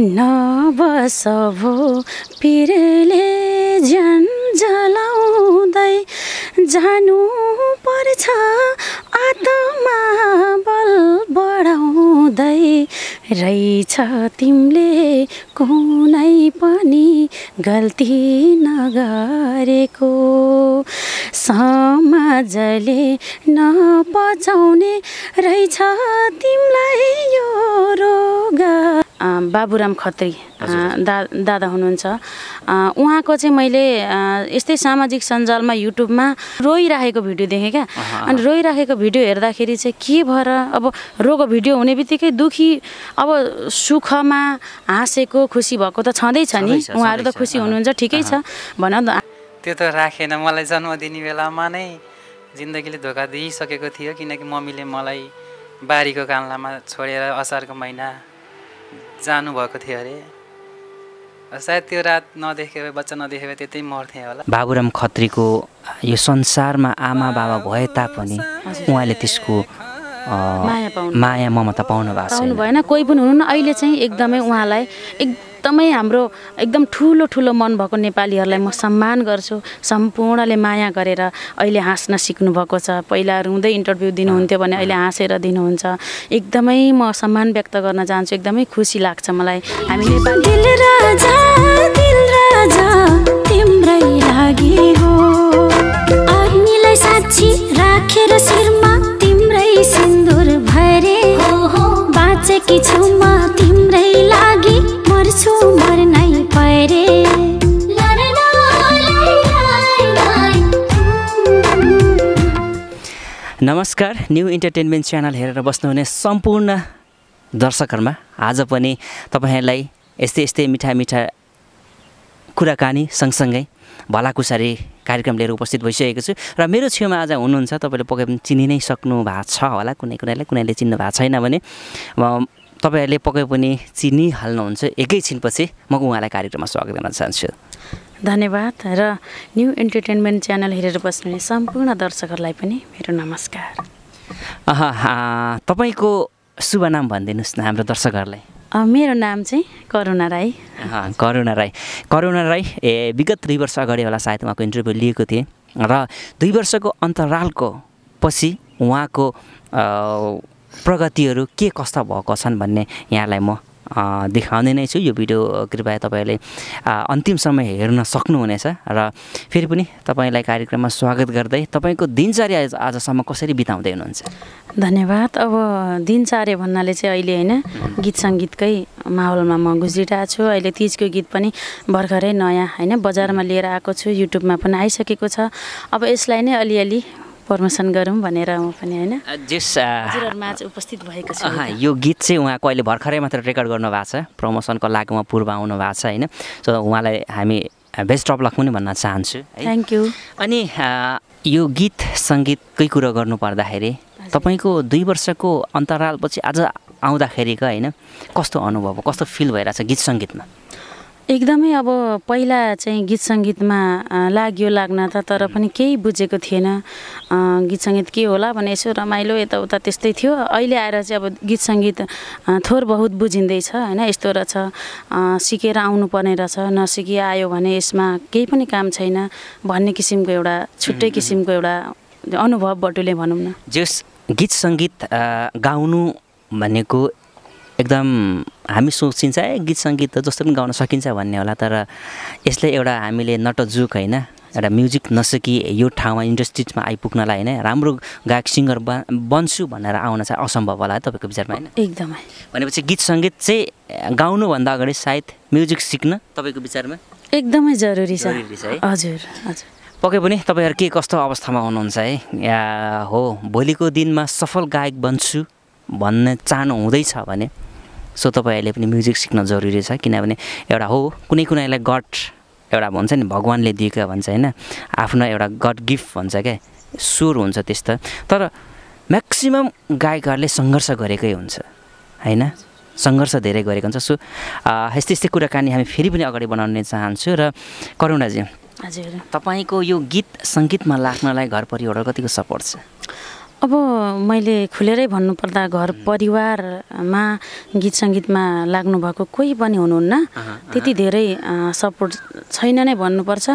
नबसभो पिरले ज्यान जलाउँदै जानु पर्छ आत्मा बल बढाउँदै रहेछ तिमीले कुनै पनि गल्ती नगरेको। समाजले नपचाउने रहेछ तिमीलाई यो रोग। बाबुराम खत्री दा दादा हुनुहुन्छ। उहाँको चाहिँ मैले यस्तै सामाजिक सञ्जालमा युट्युबमा रोइराखेको भिडियो देखेँ क्या। अनि रोइराखेको भिडियो हेर्दाखेरि चाहिँ के भएर अब रोगको भिडियो हुने बित्तिकै दुखी अब सुखमा हाँसेको खुसी भएको त छँदैछ नि। उहाँहरू त खुसी हुनुहुन्छ ठिकै छ। भन त त्यो त राखेन मलाई जन्म दिने बेलामा नै जिन्दगीले धोका दिइसकेको थियो किनकि मम्मीले मलाई बारीको कामलामा छोडेर असारको महिना जानुभएको थियो अरे। सायद त्यो रात नदेखे भए बच्चा नदेखे भए त्यतै मर्थेँ होला। बाबुराम खत्रीको यो संसारमा आमा बाबा भए तापनि उहाँले त्यसको माया ममता पाउनु भएको छैन। भएन। कोही पनि हुनुहुन्न। अहिले चाहिँ एकदमै उहाँलाई एकदमै हाम्रो एकदम ठुलो ठुलो मन भएको नेपालीहरूलाई म सम्मान गर्छु। सम्पूर्णले माया गरेर अहिले हाँस्न सिक्नुभएको छ। पहिला रुँदै इन्टरभ्यू दिनुहुन्थ्यो भने अहिले हाँसेर दिनुहुन्छ। एकदमै म सम्मान व्यक्त गर्न चाहन्छु। एकदमै खुसी लाग्छ मलाई। हामी नेपाली साक्षी राखेर नमस्कार। न्यू इन्टरटेनमेन्ट च्यानल हेरेर बस्नुहुने सम्पूर्ण दर्शकहरूमा आज पनि तपाईँहरूलाई यस्तै यस्तै मिठा मिठा कुराकानी सँगसँगै भलाकुसारी कार्यक्रम लिएर उपस्थित भइसकेको छु। र मेरो छेउमा आज हुनुहुन्छ तपाईँले पक्कै पनि चिनि नै सक्नु भएको छ होला। कुनै कुनैलाई कुनैले चिन्नु भएको छैन भने। तपाईँहरूले पक्कै पनि चिनिहाल्नुहुन्छ। एकैछिनपछि म उहाँलाई कार्यक्रममा स्वागत गर्न चाहन्छु। धन्यवाद र न्यू इन्टरटेनमेन्ट च्यानल हेरेर बस्नुहुने सम्पूर्ण दर्शकहरूलाई पनि मेरो नमस्कार। तपाईँको शुभ नाम भनिदिनुहोस् न हाम्रो दर्शकहरूलाई। अ, मेरो नाम चाहिँ करुणा राई। करुणा राई। करुणा राई ए विगत दुई वर्ष अगाडि होला सायद उहाँको इन्टरभ्यू लिएको थिएँ र दुई वर्षको अन्तरालको पछि उहाँको प्रगतिहरू के कस्ता भएको छन् भन्ने यहाँलाई म देखाउने नै छु। यो भिडियो कृपया तपाईँहरूले समय हेर्न सक्नुहुनेछ र फेरि पनि तपाईँलाई कार्यक्रममा स्वागत गर्दै तपाईँको दिनचर्या आज आजसम्म कसरी बिताउँदै हुनुहुन्छ? धन्यवाद। अब दिनचार्य भन्नाले चाहिँ अहिले होइन गीत सङ्गीतकै माहौलमा म गुज्रिरहेको छु। अहिले तिजको गीत पनि भर्खरै नयाँ होइन बजारमा लिएर आएको छु। युट्युबमा पनि आइसकेको छ। अब यसलाई नै अलिअलि प्रमोसन गरौँ भनेर म पनि होइन। उपस्थित भएको छु। यो गीत चाहिँ उहाँको अहिले भर्खरै मात्र रेकर्ड गर्नु भएको छ। प्रमोसनको लागि उहाँ पूर्व आउनु भएको छ होइन। सो उहाँलाई हामी बेस्ट अफ लक पनि भन्न चाहन्छु। है। थ्याङ्क यू अनि यो गीत सङ्गीतकै कुरो गर्नु पर्दाखेरि तपाईँको दुई वर्षको अन्तरालपछि आज आउँदाखेरिको होइन कस्तो अनुभव हो कस्तो फिल भइरहेछ गीत सङ्गीतमा? एकदमै अब पहिला चाहिँ गीत सङ्गीतमा लाग्यो लाग्न त तर पनि केही बुझेको थिएन। गीत सङ्गीत के होला भने यसो रमाइलो यताउता त्यस्तै थियो। अहिले आएर चाहिँ अब गीत सङ्गीत थोर बहुत बुझिँदैछ होइन? यस्तो रहेछ। सिकेर आउनुपर्ने रहेछ। नसिकी आयो भने यसमा केही पनि काम छैन भन्ने किसिमको एउटा छुट्टै किसिमको एउटा अनुभव बटुले भनौँ न। जस गीत सङ्गीत गाउनु भनेको एकदम हामी सोचिन्छ ए गीत सङ्गीत त जस्तो पनि गाउन सकिन्छ भन्ने होला तर यसलाई एउटा हामीले नटजुक होइन एउटा म्युजिक नसकी यो ठाउँमा इन्डस्ट्रिजमा आइपुग्नलाई होइन राम्रो गायक सिङ्गर बन बन्छु भनेर आउन चाहिँ असम्भव होला है तपाईँको विचारमा होइन? एकदमै। भनेपछि गीत सङ्गीत चाहिँ गाउनुभन्दा अगाडि सायद म्युजिक सिक्न तपाईँको विचारमा? एकदमै जरुरी छ? हजुर हजुर। पक्कै पनि तपाईँहरू के कस्तो अवस्थामा हुनुहुन्छ है? या हो भोलिको दिनमा सफल गायक बन्छु भन्ने चाहनु हुँदैछ भने सो तपाईँहरूले पनि म्युजिक सिक्न जरुरी छ किनभने एउटा हो कुनै कुनैलाई गड एउटा भन्छ नि भगवान्ले दिएको भन्छ होइन आफ्नो एउटा गड गिफ्ट भन्छ क्या स्वर हुन्छ त्यस्तो। तर म्याक्सिमम् गायकहरूले सङ्घर्ष गरेकै हुन्छ होइन? सङ्घर्ष धेरै गरेको हुन्छ। सो यस्तै यस्तै कुराकानी हामी फेरि पनि अगाडि बढाउन चाहन्छु र करुणाजी हजुर। तपाईँको यो गीत सङ्गीतमा लाग्नलाई घर परिवार कतिको सपोर्ट छ? अब मैले खुलेरै भन्नुपर्दा घर परिवारमा गीत सङ्गीतमा लाग्नुभएको कोही पनि हुनुहुन्न। त्यति धेरै सपोर्ट छैन नै भन्नुपर्छ।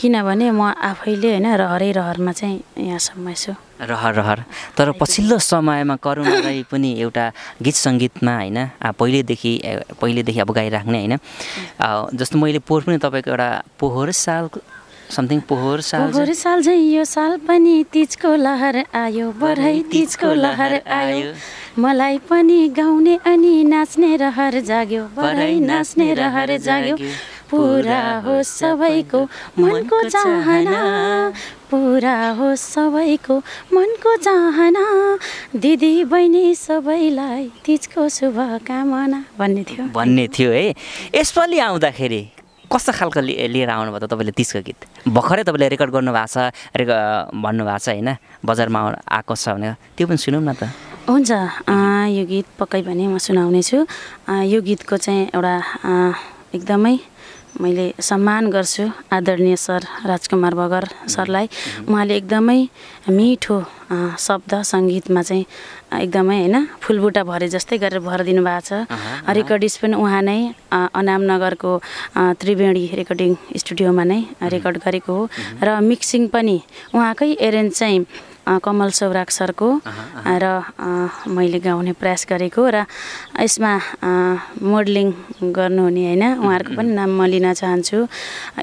किनभने म आफैले होइन रहरै रहरमा चाहिँ यहाँसम्म छु रहर रहर। तर पछिल्लो समयमा करुणालाई पनि एउटा गीत सङ्गीतमा होइन पहिल्यैदेखि पहिल्यैदेखि अब गाइराख्ने होइन। जस्तो मैले पोहोर पनि तपाईँको एउटा पोहोर साल समथिङ पोहोर साल पोहोर साल झै यो साल पनि तिजको लहर आयो बढै तिजको लहर आयो। मलाई पनि गाउने अनि नाच्ने रहर जाग्यो बढै नाच्ने रहर जाग्यो। पुरा हो सबैको मनको चाहना। पुरा हो सबैको मनको चाहना। दिदी बहिनी सबैलाई तिजको शुभकामना भन्ने थियो। भन्ने थियो है। यसपालि आउँदाखेरि कस्तो खालको लिएर आउनुभयो त तपाईँले तिसको गीत? भर्खरै तपाईँले रेकर्ड गर्नुभएको छ रेक भन्नुभएको छ होइन बजारमा आएको छ भने त्यो पनि सुनौँ न त। हुन्छ यो गीत पक्कै पनि म सुनाउनेछु। यो गीतको चाहिँ एउटा एकदमै मैले सम्मान गर्छु आदरणीय सर राजकुमार बगर सरलाई। उहाँले एकदमै मिठो शब्द सङ्गीतमा चाहिँ एकदमै होइन फुलबुटा भरे जस्तै गरेर भरिदिनु भएको छ। रेकर्डिस पनि उहाँ नै अनामनगरको त्रिवेणी रेकर्डिङ स्टुडियोमा नै रेकर्ड गरेको हो। र मिक्सिङ पनि उहाँकै एरेन्ज चाहिँ कमल सौराग सरको र मैले गाउने प्रयास गरेको र यसमा मोडलिङ गर्नुहुने होइन? उहाँहरूको पनि नाम म लिन चाहन्छु।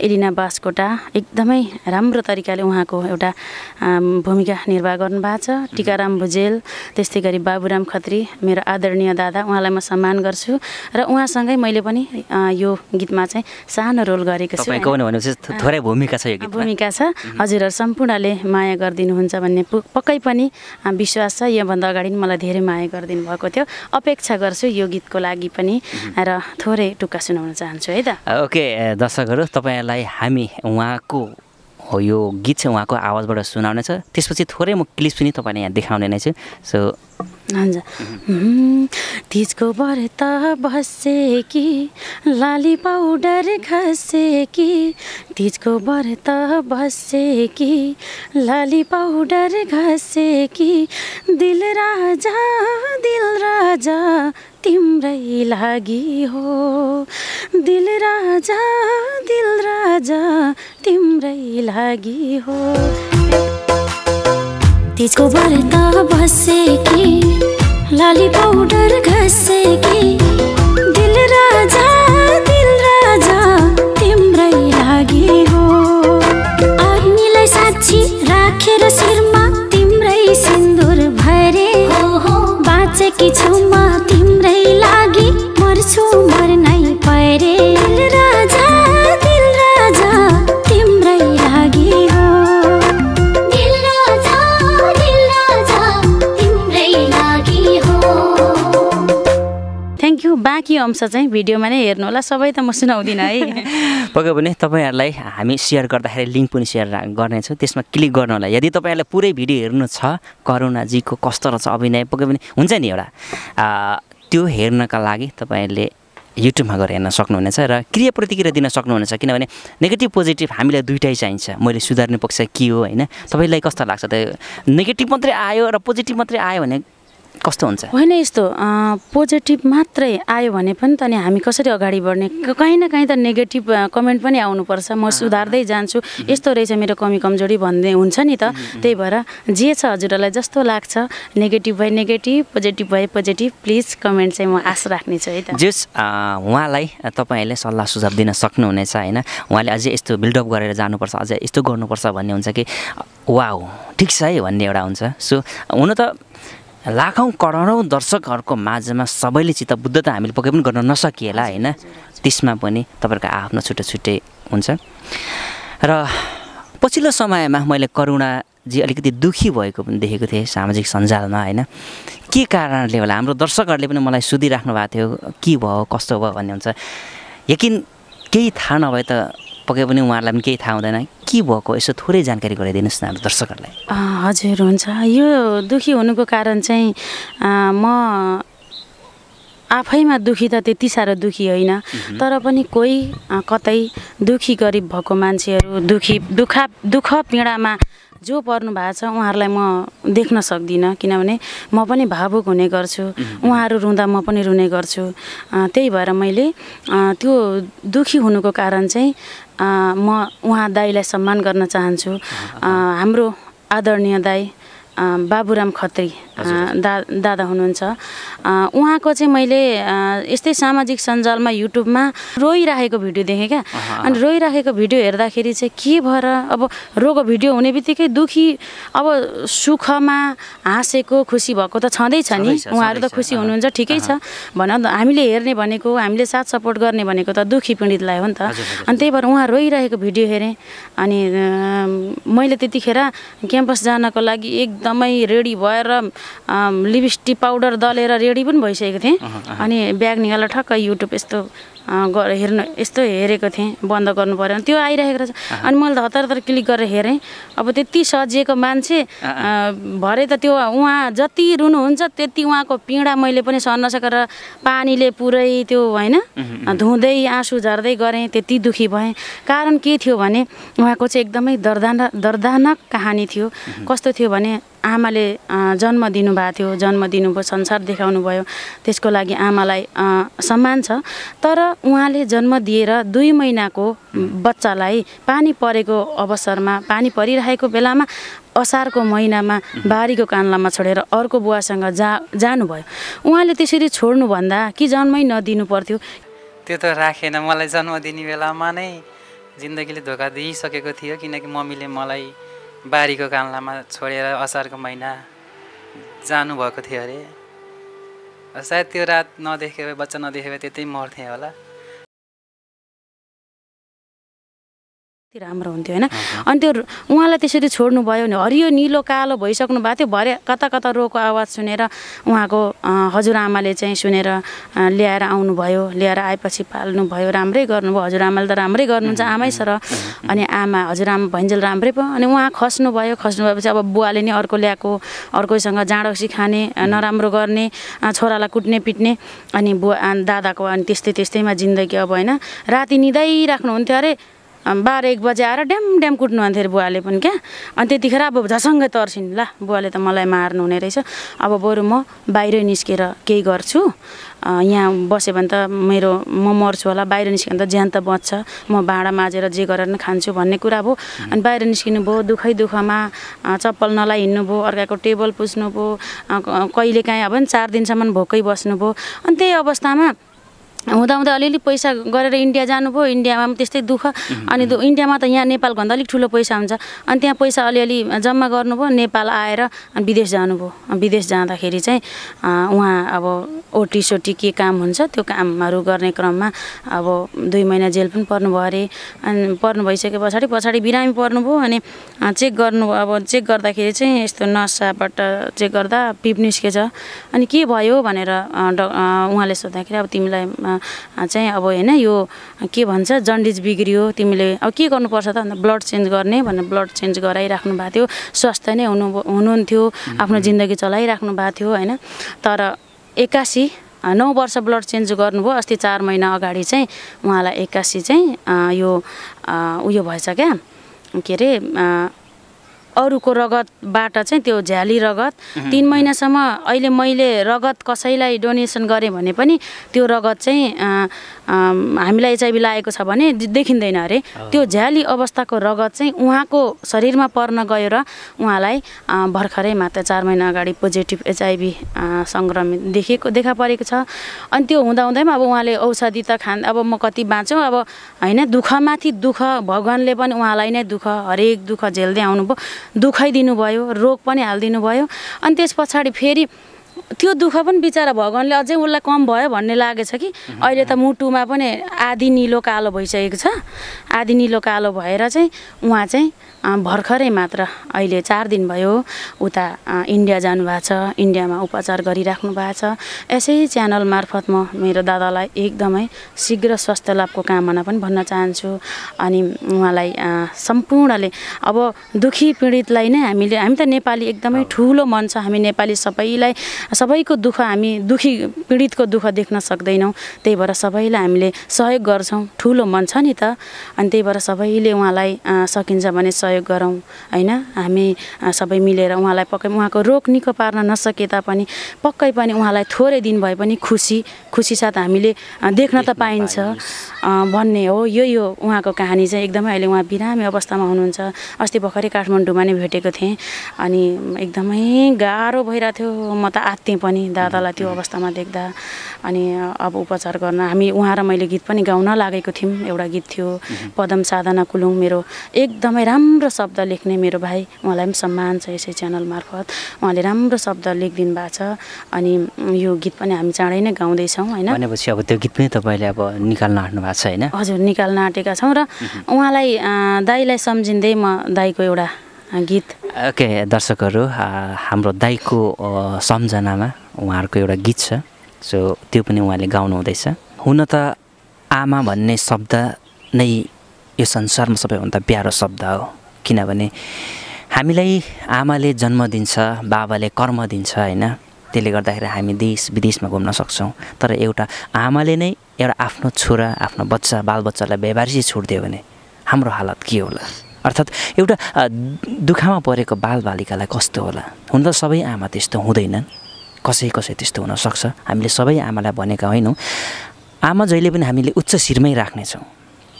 इलिना बास्कोटा एकदमै राम्रो तरिकाले उहाँको एउटा भूमिका निर्वाह गर्नुभएको छ। टिकाराम भुजेल त्यस्तै गरी बाबुराम खत्री मेरो आदरणीय दादा उहाँलाई म सम्मान गर्छु। र उहाँसँगै मैले पनि यो गीतमा चाहिँ सानो रोल गरेको छु। थोरै भूमिका छ भूमिका छ। हजुरहरू सम्पूर्णले माया गरिदिनुहुन्छ भन्ने पक्कै पनि विश्वास छ। योभन्दा अगाडि पनि मलाई धेरै माया गरिदिनु भएको थियो। अपेक्षा गर्छु यो गीतको लागि पनि र थोरै टुक्का सुनाउन चाहन्छु है त? ओके दर्शकहरू तपाईँहरूलाई हामी उहाँको हो यो गीत चाहिँ उहाँको आवाजबाट सुनाउने छ त्यसपछि थोरै म क्लिप पनि तपाईँलाई यहाँ देखाउने नै छु। सो उम्, तिजको व्रत बसे कि लाली पाउडर घसे कि तिजको व्रत बसे कि लाली पाउडर घसे कि दिल राजा दिल राजा तिम्रै लागि हो। दिल राजा दिल राजा तिम्रै लागि हो। तिजको व्रत बसे कि लाली पाउडर घसे कि दिल राजा दिल राजा तिम्रै लागि हो। अग्निलाई साक्षी राखेर शिरमा तिम्रै सिन्दुर भरे। बाँचेकी छु म तिम्रै लागि मर्छु मर्नै परे। बाँकी अंश चाहिँ भिडियोमा नै हेर्नु होला सबै त म सुनाउँदिनँ है। पक्कै पनि तपाईँहरूलाई हामी सेयर गर्दाखेरि लिङ्क पनि सेयर गर्नेछौँ त्यसमा क्लिक गर्नु होला। यदि तपाईँहरूलाई पुरै भिडियो हेर्नु छ करुणाजीको कस्तो रहेछ अभिनय पक्कै पनि हुन्छ नि एउटा त्यो हेर्नका लागि तपाईँहरूले युट्युबमा गएर हेर्न सक्नुहुनेछ र क्रिया प्रतिक्रिया दिन सक्नुहुनेछ किनभने नेगेटिभ पोजिटिभ हामीलाई दुइटै चाहिन्छ। मैले सुधार्ने पक्ष के हो होइन? तपाईँलाई कस्तो लाग्छ त? नेगेटिभ मात्रै आयो र पोजिटिभ मात्रै आयो भने कस्तो हुन्छ? होइन यस्तो पोजिटिभ मात्रै आयो भने पनि त नि हामी कसरी अगाडि बढ्ने? काहीँ न काहीँ त नेगेटिभ कमेन्ट पनि आउनुपर्छ। म सुधार्दै जान्छु। यस्तो रहेछ मेरो कमी कमजोरी भन्ने हुन्छ नि त। त्यही भएर जे छ हजुरहरूलाई जस्तो लाग्छ नेगेटिभ भए नेगेटिभ पोजिटिभ भए पोजिटिभ प्लिज कमेन्ट चाहिँ म आश राख्नेछु है त। जस उहाँलाई तपाईँहरूले सल्लाह सुझाव दिन सक्नुहुनेछ होइन? उहाँले अझै यस्तो बिल्डअप गरेर जानुपर्छ अझै यस्तो गर्नुपर्छ भन्ने हुन्छ कि वाउ ठिक छ है भन्ने एउटा हुन्छ। सो हुन त लाखौँ करोडौँ दर्शकहरूको माझमा सबैले चित्त बुद्ध त हामीले पक्कै पनि गर्न नसकिएला होइन? त्यसमा पनि तपाईँहरूको आफ्नो छुट्टै छुट्टै हुन्छ। र पछिल्लो समयमा मैले करुणाजी अलिकति दुःखी भएको पनि देखेको थिएँ सामाजिक सञ्जालमा होइन? के कारणले होला? हाम्रो दर्शकहरूले पनि मलाई सोधिराख्नु भएको थियो के भयो कस्तो भयो भन्ने हुन्छ। यकिन केही थाहा नभए त पक्कै पनि उहाँहरूलाई पनि केही थाहा हुँदैन। के भएको? यसो थोरै जानकारी गराइदिनुहोस् न हाम्रो दर्शकहरूलाई। हजुर हुन्छ। यो दुःखी हुनुको कारण चाहिँ म आफैमा दुःखी त त्यति साह्रो दुःखी होइन। तर पनि कोही कतै दुःखी गरिब भएको मान्छेहरू दुःखी दुःख दुःख पीडामा जो पर्नु भएको छ उहाँहरूलाई म देख्न सक्दिनँ। किनभने म पनि भावुक हुने गर्छु। उहाँहरू रुँदा म पनि रुने गर्छु। त्यही भएर मैले त्यो दुखी हुनुको कारण चाहिँ म उहाँ दाईलाई सम्मान गर्न चाहन्छु। हाम्रो आदरणीय दाई बाबुराम खत्री दा दादा हुनुहुन्छ। उहाँको चाहिँ मैले यस्तै सामाजिक सञ्जालमा युट्युबमा रोइराखेको भिडियो देखेँ क्या। अनि रोइराखेको भिडियो हेर्दाखेरि चाहिँ के भएर अब रोगको भिडियो हुने बित्तिकै दुखी अब सुखमा हाँसेको खुसी भएको त छँदैछ नि। उहाँहरू त। खुसी। हुनुहुन्छ ठिकै छ। भन त हामीले हेर्ने भनेको हामीले साथ सपोर्ट गर्ने भनेको त दुखी पीडितलाई हो नि त। अनि त्यही भएर उहाँ रोइरहेको भिडियो हेरेँ। अनि मैले त्यतिखेर क्याम्पस जानको लागि एकदमै रेडी भएर लिपस्टिक पाउडर दलेर रेडी पनि भइसकेको थिएँ। अनि ब्याग निकालेर ठक्क युट्युब यस्तो हेर्नु यस्तो हेरेको थिएँ बन्द गर्नु पऱ्यो त्यो आइरहेको रहेछ। अनि मैले त हतार हतार क्लिक गरेर हेरेँ। अब त्यति सजिएको मान्छे भरे त त्यो उहाँ जति रुनुहुन्छ त्यति उहाँको पीडा मैले पनि सहन नसकेर पानीले पुरै त्यो होइन धुँदै आँसु झर्दै गरेँ त्यति दुखी भएँ। कारण के थियो भने उहाँको चाहिँ एकदमै दर्दाना दर्दानक कहानी थियो। कस्तो थियो भने आमाले जन्म दिनुभएको थियो जन्म दिनुभयो संसार देखाउनु भयो त्यसको लागि आमालाई सम्मान छ। तर उहाँले जन्म दिएर दुई महिनाको बच्चालाई पानी परेको अवसरमा पानी परिरहेको बेलामा असारको महिनामा बारीको कान्लामा छोडेर अर्को बुवासँग जा जानुभयो। उहाँले त्यसरी छोड्नुभन्दा कि जन्मै नदिनु पर्थ्यो। त्यो त राखेन मलाई जन्म दिने बेलामा नै जिन्दगीले धोका दिइसकेको थियो किनकि मम्मीले मलाई बारीको कान्लामा छोडेर असारको महिना जानुभएको थियो अरे। सायद त्यो रात नदेखे बच्चा नदेखे भए त्यतै मर्थेँ होला। कति राम्रो हुन्थ्यो होइन? अनि त्यो उहाँलाई त्यसरी छोड्नुभयो भने हरियो निलो कालो भइसक्नु भएको थियो भरे कता कता रोको आवाज सुनेर उहाँको हजुरआमाले चाहिँ सुनेर ल्याएर आउनुभयो ल्याएर आएपछि पाल्नुभयो राम्रै गर्नुभयो हजुरआमाले त राम्रै गर्नुहुन्छ आमै छ र अनि आमा हजुरआमा भइन्जेल राम्रै भयो अनि उहाँ खस्नुभयो खस्नु भएपछि अब बुवाले नि अर्को ल्याएको अर्कैसँग जाँडो सिखाने नराम्रो गर्ने छोरालाई कुट्ने पिट्ने। अनि बुवा दादाको अनि त्यस्तै त्यस्तैमा जिन्दगी अब होइन? राति निदाइराख्नुहुन्थ्यो अरे। बाह्र एक बजे आएर ड्याम ड्याम कुट्नुहुन्थ्यो अरे बुवाले पनि क्या। अनि त्यतिखेर अब झसङ्गै तर्सिन् ला बुवाले त मलाई मार्नु हुने रहेछ। अब बरु म बाहिरै निस्केर केही गर्छु। यहाँ बस्यो भने त मेरो म मर्छु होला। बाहिर निस्क्यो भने त ज्यान त बच्छ। म भाँडा माझेर जे गरेर पनि खान्छु भन्ने कुरा भयो। अनि बाहिर निस्किनु भयो दुखै दुःखमा चप्पल नलाइ हिँड्नु भयो अर्काको टेबल पुज्नु भयो। अँ, क- कहिलेकाहीँ अब नि चार दिनसम्म भोकै बस्नुभयो अनि त्यही अवस्थामा हुँदा हुँदा अलिअलि पैसा गरेर इन्डिया जानुभयो। इन्डियामा पनि त्यस्तै दुःख। अनि इन्डियामा त यहाँ नेपालभन्दा अलिक ठुलो पैसा हुन्छ। अनि त्यहाँ पैसा अलिअलि जम्मा गर्नुभयो नेपाल आएर अनि विदेश जानुभयो। विदेश जाँदाखेरि चाहिँ उहाँ अब ओटी सोटी के काम हुन्छ त्यो कामहरू गर्ने क्रममा अब दुई महिना जेल पनि पर्नुभयो अरे। अनि पर्नु भइसके पछाडि पछाडि बिरामी पर्नुभयो अनि चेक गर्नु अब चेक गर्दाखेरि चाहिँ यस्तो नसाबाट चेक गर्दा पिप निस्केछ अनि के भयो भनेर ड उहाँले सोद्धाखेरि अब तिमीलाई चाहिँ अब होइन यो के भन्छ जन्डिस बिग्रियो तिमीले अब के गर्नुपर्छ त? भन्दा ब्लड चेन्ज गर्ने भनेर ब्लड चेन्ज गराइराख्नु भएको थियो स्वस्थ नै हुनु हुनुहुन्थ्यो आफ्नो जिन्दगी चलाइराख्नु भएको थियो होइन? तर एक्कासी नौ वर्ष ब्लड चेन्ज गर्नुभयो अस्ति चार महिना अगाडि चाहिँ उहाँलाई एक्कासी चाहिँ यो उयो भएछ क्या? के अरे अरूको रगतबाट चाहिँ त्यो झ्याली रगत। तिन महिनासम्म अहिले मैले रगत कसैलाई डोनेसन गरेँ भने पनि त्यो रगत चाहिँ हामीलाई एचआइभी लागेको छ भने देखिँदैन अरे। त्यो झ्याली अवस्थाको रगत चाहिँ उहाँको शरीरमा पर्न गयो र उहाँलाई भर्खरै मात्र चार महिना अगाडि पोजिटिभ एचआइभी सङ्क्रमित देखेको देखा परेको छ। अनि त्यो हुँदाहुँदैमा अब उहाँले औषधि त खान अब म कति बाँचौँ अब होइन दुःखमाथि दुःख भगवान्ले पनि उहाँलाई नै दुःख हरेक दुःख झेल्दै आउनुभयो। दुःखै दिनुभयो रोग पनि हालिदिनु भयो अनि त्यस पछाडि फेरि त्यो दुःख पनि बिचरा भगवान्ले अझै उसलाई कम भयो भन्ने लागेछ कि। अहिले त मुटुमा पनि आधी निलो कालो भइसकेको छ। आधी निलो कालो भएर चाहिँ उहाँ चाहिँ भर्खरै मात्र अहिले चार दिन भयो उता इन्डिया जानुभएको छ। इन्डियामा उपचार गरिराख्नु भएको छ। यसै च्यानल मार्फत म मेरो दादालाई एकदमै शीघ्र स्वास्थ्य लाभको कामना पनि भन्न चाहन्छु। अनि उहाँलाई सम्पूर्णले अब दुखी पीडितलाई नै हामीले हामी त नेपाली एकदमै ठुलो मन छ हामी नेपाली सबैलाई सबैको दुःख हामी दुखी पीडितको दुःख देख्न सक्दैनौँ। त्यही भएर सबैलाई हामीले सहयोग गर्छौँ। ठुलो मन छ नि त। अनि त्यही भएर सबैले उहाँलाई सकिन्छ भने सहयोग गरौँ। होइन? हामी सबै मिलेर उहाँलाई पक्कै उहाँको रोग निको पार्न नसके तापनि पक्कै पनि उहाँलाई थोरै दिन भए पनि खुसी खुसी साथ हामीले देख्न त पाइन्छ। भन्ने हो। यही हो उहाँको कहानी चाहिँ एकदमै अहिले उहाँ बिरामी अवस्थामा हुनुहुन्छ। अस्ति भर्खरै काठमाडौँमा नै भेटेको थिएँ। अनि एकदमै गाह्रो भइरहेको थियो। म त आत्तिएँ पनि दादालाई त्यो अवस्थामा देख्दा अनि अब उपचार गर्न हामी उहाँ र मैले गीत पनि गाउन लागेको थियौँ एउटा गीत थियो पदम साधना कुलुङ मेरो एकदमै राम्रो शब्द लेख्ने मेरो भाइ उहाँलाई पनि सम्मान छ यसै च्यानल मार्फत। उहाँले राम्रो शब्द लेखिदिनु भएको छ अनि यो गीत पनि हामी चाँडै नै गाउँदैछौँ होइन। भनेपछि अब त्यो गीत पनि तपाईँले अब निकाल्न आँट्नु भएको छ होइन? हजुर निकाल्न आँटेका छौँ र उहाँलाई दाईलाई सम्झिँदै म दाईको एउटा गीत। ओके दर्शकहरू हाम्रो दाईको अ, सम्झनामा उहाँहरूको एउटा गीत छ। सो त्यो पनि उहाँले गाउनु हुँदैछ हुन त आमा भन्ने शब्द नै यो संसारमा सबैभन्दा प्यारो शब्द हो। किनभने हामीलाई आमाले जन्म दिन्छ बाबाले कर्म दिन्छ होइन? त्यसले गर्दाखेरि हामी देश विदेशमा घुम्न सक्छौँ। तर एउटा आमाले नै एउटा आफ्नो छोरा आफ्नो बच्चा बालबच्चालाई व्यवहारिक छोडिदियो भने हाम्रो हालत के होला? अर्थात् एउटा दुःखमा परेको बालबालिकालाई कस्तो होला? हुन त सबै आमा त्यस्तो हुँदैनन्। कसै कसै त्यस्तो हुनसक्छ हामीले सबै आमालाई भनेका होइनौँ। आमा जहिले पनि हामीले उच्च शिरमै राख्नेछौँ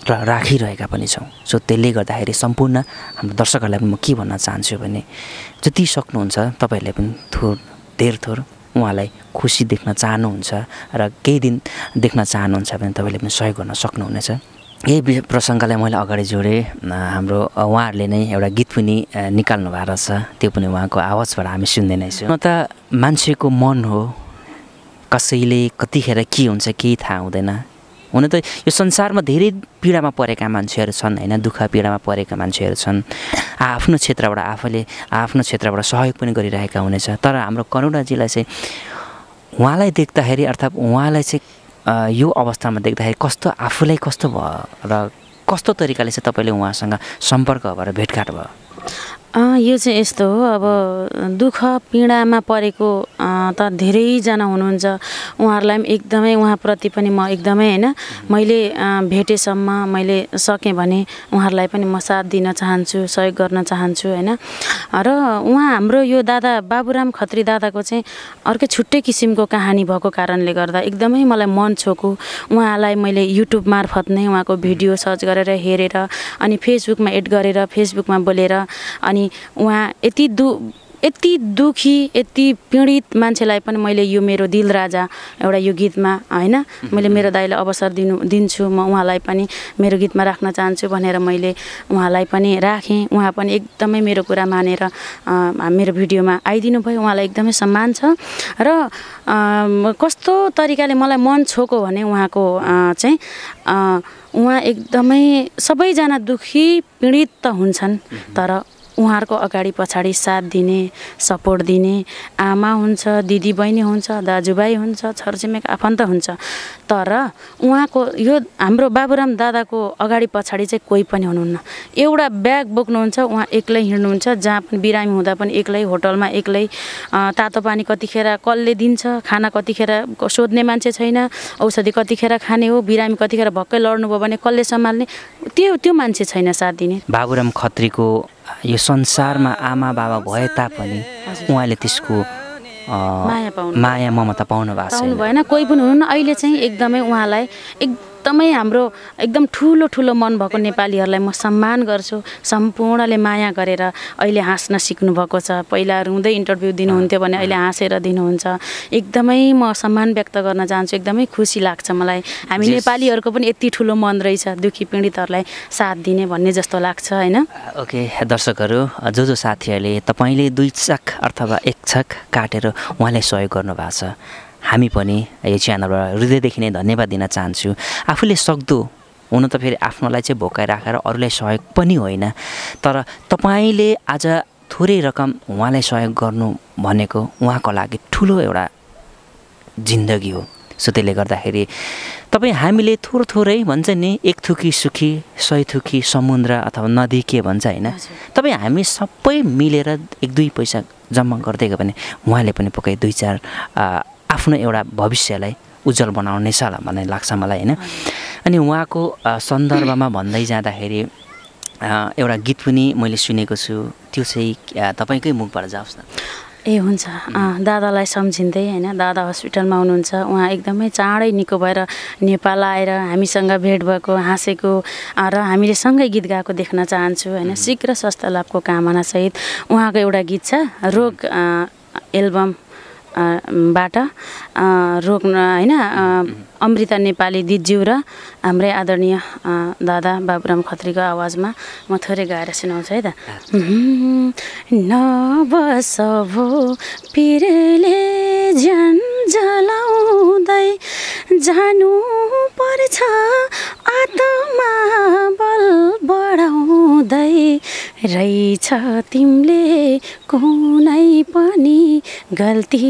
र राखिरहेका पनि छौँ। सो त्यसले गर्दाखेरि सम्पूर्ण हाम्रो दर्शकहरूलाई पनि म के भन्न चाहन्छु भने जति सक्नुहुन्छ तपाईँहरूले पनि थोर धेर थोर उहाँलाई खुसी देख्न चाहनुहुन्छ र केही दिन देख्न चाहनुहुन्छ भने तपाईँले पनि सहयोग गर्न सक्नुहुनेछ। यही वि- प्रसङ्गलाई मैले अगाडि जोडेँ। हाम्रो उहाँहरूले नै एउटा गीत पनि निकाल्नु भएको रहेछ। त्यो पनि उहाँको आवाजबाट हामी सुन्दै नै छौँ। त मान्छेको मन हो। कसैले कतिखेर के हुन्छ केही थाहा हुँदैन। हुन त यो संसारमा धेरै पीडामा परेका मान्छेहरू छन् होइन? दुःख पीडामा परेका मान्छेहरू छन्। आफ्नो क्षेत्रबाट आफैले आफ्नो क्षेत्रबाट सहयोग पनि गरिरहेका हुनेछ। तर हाम्रो करुणाजीलाई चाहिँ उहाँलाई देख्दाखेरि अर्थात् उहाँलाई चाहिँ यो अवस्थामा देख्दाखेरि कस्तो आफूलाई कस्तो भयो र कस्तो तरिकाले चाहिँ तपाईँले उहाँसँग सम्पर्क भएर भेटघाट भयो? यो चाहिँ यस्तो हो। अब दुःख पीडामा परेको त धेरैजना हुनुहुन्छ। उहाँहरूलाई पनि एकदमै उहाँप्रति पनि म एकदमै होइन मैले भेटेसम्म मैले सकेँ भने उहाँहरूलाई पनि म साथ दिन चाहन्छु सहयोग गर्न चाहन्छु होइन। र उहाँ हाम्रो यो दादा बाबुराम खत्री दादाको चाहिँ अर्कै छुट्टै किसिमको कहानी भएको कारणले गर्दा एकदमै मलाई मन छोको। उहाँलाई मैले युट्युब मार्फत नै उहाँको भिडियो सर्च गरेर हेरेर अनि फेसबुकमा एड गरेर फेसबुकमा बोलेर अनि उहाँ यति दु यति दुखी यति पीडित मान्छेलाई पनि मैले यो मेरो दिल राजा एउटा यो गीतमा होइन? मैले मेरो दाइलाई अवसर दिनु दिन्छु म उहाँलाई पनि मेरो गीतमा राख्न चाहन्छु भनेर मैले उहाँलाई पनि राखेँ। उहाँ पनि एकदमै मेरो कुरा मानेर मेरो भिडियोमा आइदिनु भयो उहाँलाई एकदमै सम्मान छ। र कस्तो तरिकाले मलाई मन छोको भने उहाँको चाहिँ उहाँ एकदमै सबैजना दुखी पीडित त हुन्छन् तर उहाँहरूको अगाडि पछाडि साथ दिने सपोर्ट दिने आमा हुन्छ दिदी बहिनी हुन्छ दाजुभाइ हुन्छ छरछिमेक आफन्त हुन्छ। तर उहाँको यो हाम्रो बाबुराम दादाको अगाडि पछाडि चाहिँ कोही पनि हुनुहुन्न। एउटा ब्याग बोक्नुहुन्छ उहाँ एक्लै हिँड्नुहुन्छ जहाँ पनि बिरामी हुँदा पनि एक्लै होटलमा एक्लै तातो पानी कतिखेर कसले दिन्छ खाना कतिखेर सोध्ने मान्छे छैन औषधि कतिखेर खाने हो बिरामी कतिखेर भक्कै लड्नुभयो भने कसले सम्हाल्ने त्यो त्यो मान्छे छैन साथ दिने। बाबुराम खत्रीको यो संसारमा आमा बाबा भए तापनि उहाँले त्यसको माया ममता पाउनु भएको छैन। भएन। कोही पनि हुनुहुन्न। अहिले चाहिँ एकदमै उहाँलाई एकदमै हाम्रो एकदम ठुलो ठुलो मन भएको नेपालीहरूलाई म सम्मान गर्छु। सम्पूर्णले माया गरेर अहिले हाँस्न सिक्नु भएको छ। पहिला रुँदै इन्टरभ्यू दिनुहुन्थ्यो भने अहिले हाँसेर दिनुहुन्छ। एकदमै म सम्मान व्यक्त गर्न चाहन्छु। एकदमै खुसी लाग्छ मलाई। हामी नेपालीहरूको पनि यति ठुलो मन रहेछ। दुखी पीडितहरूलाई साथ दिने भन्ने जस्तो लाग्छ होइन? ओके दर्शकहरू जो जो साथीहरूले तपाईँले दुई छक अथवा एक छक काटेर उहाँलाई सहयोग गर्नुभएको छ। हामी पनि यो च्यानलबाट हृदयदेखि नै धन्यवाद दिन चाहन्छु। आफूले सक्दो हुन त फेरि आफ्नोलाई चाहिँ भोकाइ राखेर अरूलाई सहयोग पनि होइन। तर तपाईँले आज थोरै रकम उहाँलाई सहयोग गर्नु भनेको उहाँको लागि ठुलो एउटा जिन्दगी हो। सो त्यसले गर्दाखेरि तपाईँ हामीले थोर थोरै भन्छ नि एक थुकी सुखी सय थुकी समुद्र अथवा नदी के भन्छ होइन। तपाईँ हामी सबै मिलेर एक दुई पैसा जम्मा गर्दै गयो भने उहाँले पनि पक्कै दुई चार आफ्नो एउटा भविष्यलाई उज्जवल बनाउनेछ होला भन्ने लाग्छ मलाई होइन? अनि उहाँको सन्दर्भमा भन्दै जाँदाखेरि एउटा गीत पनि मैले सुनेको छु। त्यो चाहिँ तपाईँकै मुखबाट जाओस् न। ए हुन्छ। दादालाई सम्झिँदै होइन? दादा हस्पिटलमा हुनुहुन्छ। उहाँ एकदमै चाँडै निको भएर नेपाल आएर हामीसँग भेट भएको हाँसेको र हामीले सँगै गीत गाएको देख्न चाहन्छु होइन? शीघ्र स्वास्थ्य लाभको कामनासहित उहाँको एउटा गीत छ रोग एल्बम। बाट अँ, रोग न- होइन अमृता नेपाली दिज्यू र हाम्रै आदरणीय दादा बाबुराम खत्रीको आवाजमा म थोरै गाएर सुनाउँछु है त। नबस पिरले ज्यान जलाउँदै जानु पर्छ आत्मा बल बढाउँदै रहेछ तिमीले कुनै पनि गल्ती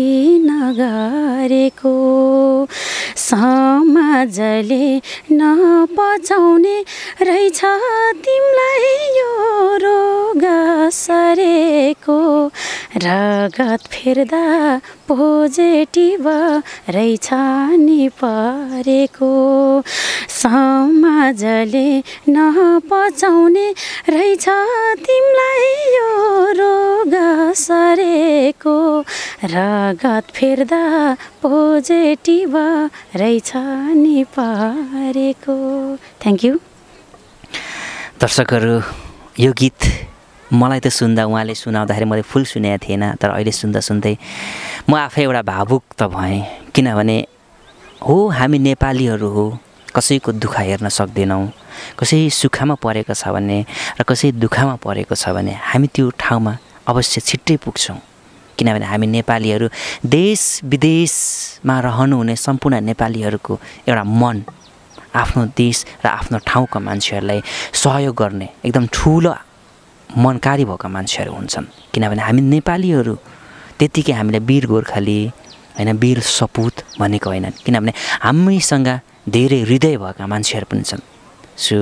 नगरेको। समाजले नपचाउने रहेछ तिमीलाई यो रोग सरेको। रगत फेर्दा पोजिटिभ रहेछ नि परेको। समाजले नपचाउने रहेछ तिमीलाई यो रोग सरेको। रगत फेर्दा पोजिटिभ रहेछ नि परेको थ्याङ्क यू दर्शकहरू यो गीत मलाई त सुन्दा उहाँले सुनाउँदाखेरि मैले फुल सुनेको थिएन तर अहिले सुन्दा सुन्दै म आफै एउटा भावुक त भएँ। किनभने हो हामी नेपालीहरू हो कसैको दुःख हेर्न सक्दैनौँ कसै सुखमा परेको छ भने र कसै दुःखमा परेको छ भने हामी त्यो ठाउँमा अवश्य छिट्टै पुग्छौँ। किनभने हामी नेपालीहरू देश विदेशमा रहनुहुने सम्पूर्ण नेपालीहरूको एउटा मन आफ्नो देश र आफ्नो ठाउँका मान्छेहरूलाई सहयोग गर्ने एकदम ठुलो मनकारी भएका मान्छेहरू हुन्छन्। किनभने हामी नेपालीहरू त्यत्तिकै हामीले वीर गोर्खाली होइन वीर सपुत भनेको होइन। किनभने हामीसँग धेरै हृदय भएका मान्छेहरू पनि छन्। सो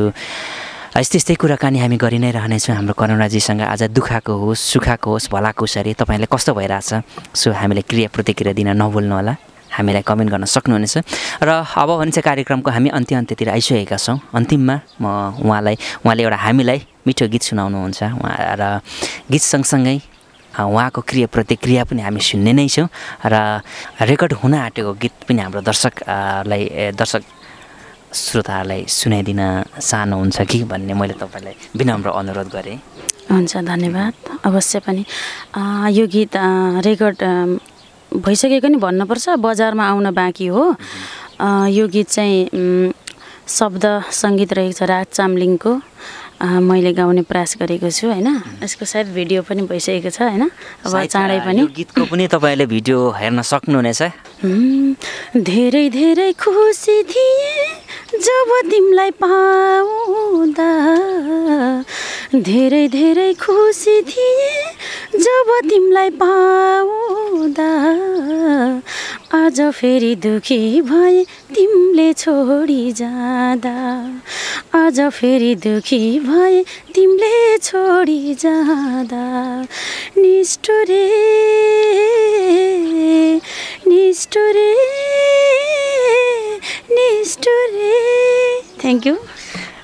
यस्तै यस्तै कुराकानी हामी गरि नै रहनेछौँ हाम्रो करुणाजीसँग। आज दुःखको होस् सुखाको होस् भलाको सरी तपाईँलाई कस्तो भइरहेछ? सो हामीले क्रिया प्रतिक्रिया दिन नभुल्नु होला। हामीलाई कमेन्ट गर्न सक्नुहुनेछ। र अब भने चाहिँ कार्यक्रमको हामी अन्त्य अन्त्यतिर आइसकेका छौँ। अन्तिममा म उहाँलाई उहाँले एउटा हामीलाई मिठो गीत सुनाउनुहुन्छ। उहाँ र गीत सँगसँगै उहाँको क्रिया प्रतिक्रिया पनि हामी सुन्ने नै छौँ। र रेकर्ड हुन आँटेको गीत पनि हाम्रो दर्शकलाई दर्शक श्रोताहरूलाई सुनाइदिन चाहनुहुन्छ कि भन्ने मैले तपाईँलाई विनम्र अनुरोध गरेँ। हुन्छ धन्यवाद। अवश्य पनि यो गीत रेकर्ड भइसकेको नि भन्नुपर्छ बजारमा आउन बाँकी हो। यो गीत चाहिँ शब्द सङ्गीत रहेको छ राज चामलिङको। मैले गाउने प्रयास गरेको छु होइन? यसको सायद भिडियो पनि भइसकेको छ होइन? अब चाँडै पनि। गीतको पनि तपाईँहरूले भिडियो हेर्न सक्नुहुनेछ। धेरै धेरै खुसी थिएँ। जब तिमीलाई पाउँदा धेरै धेरै खुसी थिएँ जब तिमीलाई पाउँदा आज फेरि दुखी भए तिमीले छोडी जाँदा। आज फेरि दुखी भए तिमीले छोडी जाँदा। निष्ठुरे निष्ठुरे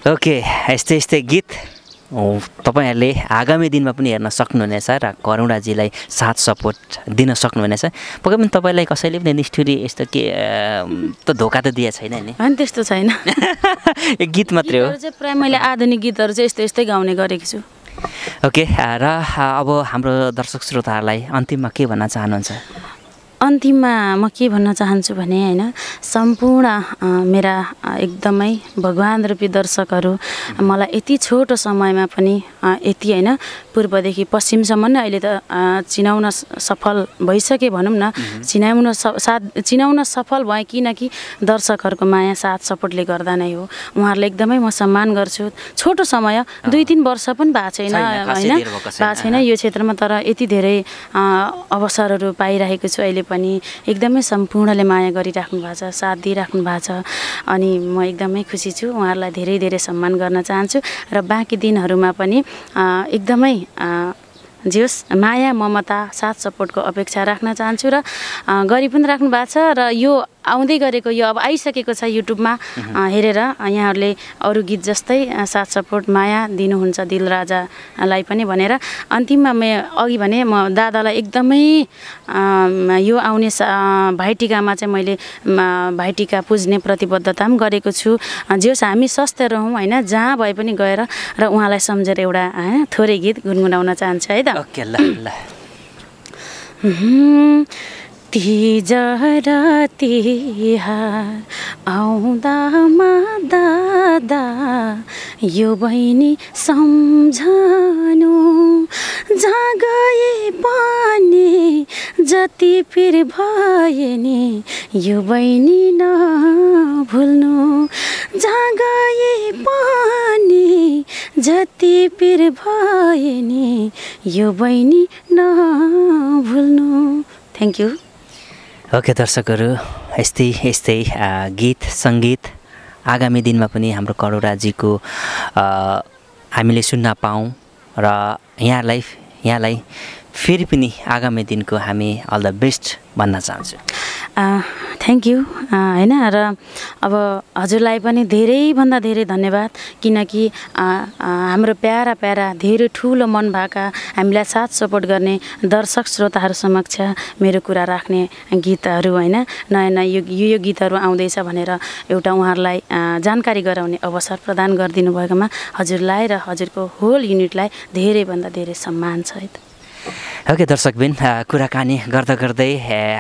ओके यस्तै यस्तै गीत। तपाईँहरूले आगामी दिनमा पनि हेर्न सक्नुहुनेछ र करुणाजीलाई साथ सपोर्ट दिन सक्नुहुनेछ। पक्कै पनि तपाईँलाई कसैले पनि निष्ठुरी यस्तो के त धोका त दिएको छैन नि। होइन त्यस्तो छैन। एक गीत मात्रै हो। प्रायः मैले आधुनिक गीतहरू चाहिँ यस्तो यस्तै गाउने गरेको छु। ओके र अब हाम्रो दर्शक श्रोताहरूलाई अन्तिममा के भन्न चाहनुहुन्छ? अन्तिममा म के भन्न चाहन्छु भने होइन सम्पूर्ण मेरा एकदमै भगवान् रूपी दर्शकहरू मलाई यति छोटो समयमा पनि यति होइन पूर्वदेखि पश्चिमसम्म नै अहिले त चिनाउन सफल भइसके भनौँ न चिनाउन साथ चिनाउन सफल भएँ किनकि दर्शकहरूको माया साथ सपोर्टले गर्दा नै हो। उहाँहरूलाई एकदमै म सम्मान गर्छु। छोटो समय दुई तिन वर्ष पनि भएको छैन होइन? भएको छैन। यो क्षेत्रमा तर यति धेरै अवसरहरू पाइरहेको छु अहिले पनि एकदमै सम्पूर्णले माया गरिराख्नु भएको छ साथ दिइराख्नु भएको छ। अनि म एकदमै खुसी छु उहाँहरूलाई धेरै धेरै सम्मान गर्न चाहन्छु। र बाँकी दिनहरूमा पनि एकदमै अ, जे होस् माया ममता साथ सपोर्टको अपेक्षा राख्न चाहन्छु र गरि पनि राख्नु भएको छ र यो आउँदै गरेको यो अब आइसकेको छ युट्युबमा हेरेर यहाँहरूले अरू गीत जस्तै साथ सपोर्ट माया दिनुहुन्छ दिल राजालाई पनि भनेर। अन्तिममा म अघि भने म दादालाई एकदमै यो आउने भाइटिकामा चाहिँ मैले भाइटिका पुज्ने प्रतिबद्धता पनि गरेको छु। अ, जे होस् हामी स्वस्थ रहौँ होइन? जहाँ भए पनि गएर र उहाँलाई सम्झेर एउटा थोरै गीत गुनगुनाउन चाहन्छु है त ओके ल ल हम्म, तिज र तिहार दादा यो बहिनी सम्झनु। जहाँ गए पनि जति पिर भए नि यो बहिनी नभुल्नु जहाँ गए पनि जति पिर भए नि यो बहिनी नभुल्नु थ्याङ्क यू ओके दर्शकहरू? यस्तै यस्तै गीत सङ्गीत आगामी दिनमा पनि हाम्रो करोडाजीको हामीले सुन्न पाऊँ र यहाँलाई यहाँलाई फेरि पनि आगामी दिनको हामी अल द बेस्ट भन्न चाहन्छु। थ्याङ्क यू होइन र अब हजुरलाई पनि धेरैभन्दा धेरै धन्यवाद किनकि हाम्रो प्यारा प्यारा धेरै ठुलो मन भएका हामीलाई साथ सपोर्ट गर्ने दर्शक श्रोताहरू समक्ष मेरो कुरा राख्ने गीतहरू होइन नयाँ नयाँ यो यो गीतहरू आउँदैछ भनेर एउटा उहाँहरूलाई जानकारी गराउने अवसर प्रदान गरिदिनु भएकोमा हजुरलाई र हजुरको होल युनिटलाई धेरैभन्दा धेरै सम्मान छ है त ओके दर्शकबिन कुराकानी गर्दा गर्दै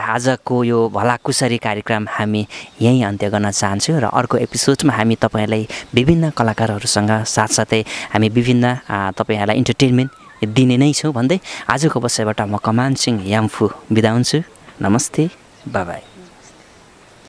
आजको यो भलाकुसरी कार्यक्रम हामी यहीँ अन्त्य गर्न चाहन्छु र अर्को एपिसोडमा हामी तपाईँलाई विभिन्न कलाकारहरूसँग साथसाथै हामी विभिन्न तपाईँहरूलाई इन्टरटेनमेन्ट दिने नै छौँ भन्दै आजको बसाइबाट म कमान सिंह याम्फू बिदा हुन्छु। नमस्ते बाई